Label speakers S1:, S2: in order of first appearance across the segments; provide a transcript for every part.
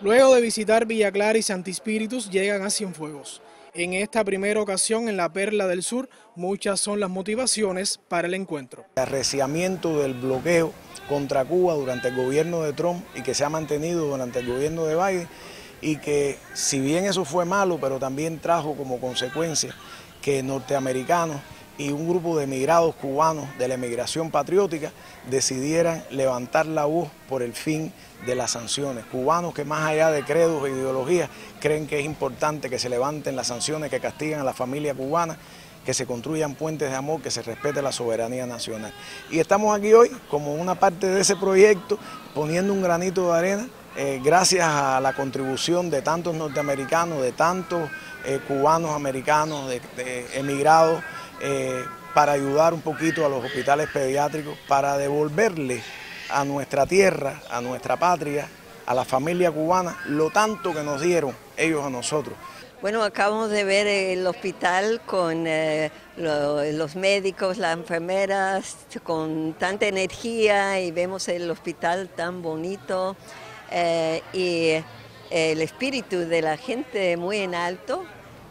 S1: Luego de visitar Villa Clara y Santi Espíritus llegan a Cienfuegos. En esta primera ocasión en la Perla del Sur, muchas son las motivaciones para el encuentro.
S2: El arreciamiento del bloqueo contra Cuba durante el gobierno de Trump y que se ha mantenido durante el gobierno de Biden y que si bien eso fue malo, pero también trajo como consecuencia que norteamericanos y un grupo de emigrados cubanos de la emigración patriótica decidieran levantar la voz por el fin de las sanciones. Cubanos que más allá de credos e ideologías creen que es importante que se levanten las sanciones que castigan a la familia cubana, que se construyan puentes de amor, que se respete la soberanía nacional. Y estamos aquí hoy como una parte de ese proyecto, poniendo un granito de arena, eh, gracias a la contribución de tantos norteamericanos, de tantos eh, cubanos americanos, de emigrados, eh, para ayudar un poquito a los hospitales pediátricos, para devolverle a nuestra tierra, a nuestra patria, a la familia cubana, lo tanto que nos dieron ellos a nosotros.
S3: Bueno, acabamos de ver el hospital con eh, los médicos, las enfermeras, con tanta energía y vemos el hospital tan bonito eh, y el espíritu de la gente muy en alto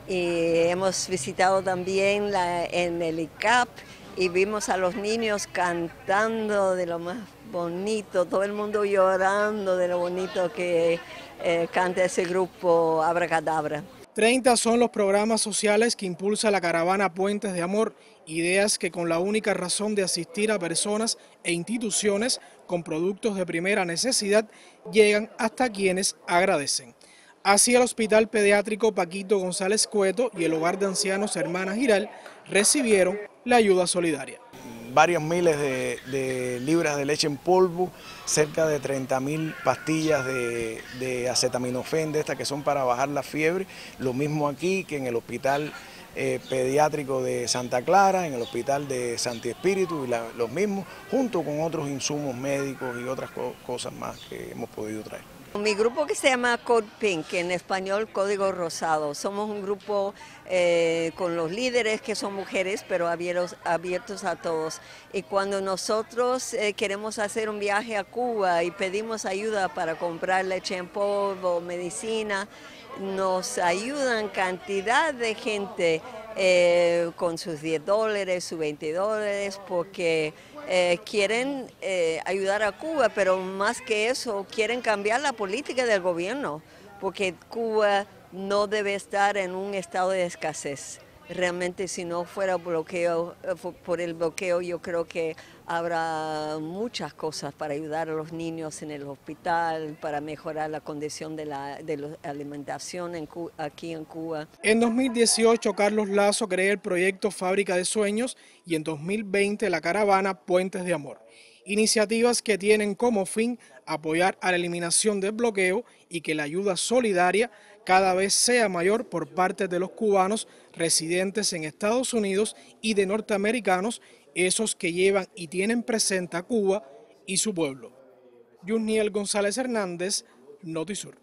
S3: y hemos visitado también en el ICAP y vimos a los niños cantando de lo más bonito, todo el mundo llorando de lo bonito que eh, canta ese grupo Abracadabra.
S1: 30 son los programas sociales que impulsa la caravana Puentes de Amor, ideas que con la única razón de asistir a personas e instituciones con productos de primera necesidad llegan hasta quienes agradecen. Así el Hospital Pediátrico Paquito González Cueto y el Hogar de Ancianos Hermanas Giral recibieron la ayuda solidaria.
S2: Varios miles de, libras de leche en polvo, cerca de 30 mil pastillas de, de acetaminofén de estas que son para bajar la fiebre. Lo mismo aquí que en el Hospital eh, Pediátrico de Santa Clara, en el Hospital de Santi Espíritu y los mismos, junto con otros insumos médicos y otras cosas más que hemos podido traer.
S3: Mi grupo que se llama Code Pink, en español Código Rosado. Somos un grupo eh, con los líderes que son mujeres, pero abiertos, abiertos a todos. Y cuando nosotros eh, queremos hacer un viaje a Cuba y pedimos ayuda para comprar leche en polvo, medicina, nos ayudan cantidad de gente eh, con sus 10 dólares, sus 20 dólares, porque eh, quieren eh, ayudar a Cuba, pero más que eso, quieren cambiar la política del gobierno, porque Cuba no debe estar en un estado de escasez. Realmente si no fuera bloqueo, eh, por el bloqueo yo creo que habrá muchas cosas para ayudar a los niños en el hospital, para mejorar la condición de la, alimentación aquí en Cuba.
S1: En 2018 Carlos Lazo crea el proyecto Fábrica de Sueños y en 2020 la caravana Puentes de Amor. Iniciativas que tienen como fin apoyar a la eliminación del bloqueo y que la ayuda solidaria cada vez sea mayor por parte de los cubanos residentes en Estados Unidos y de norteamericanos, esos que llevan y tienen presente a Cuba y su pueblo. Juniel González Hernández, Notisur.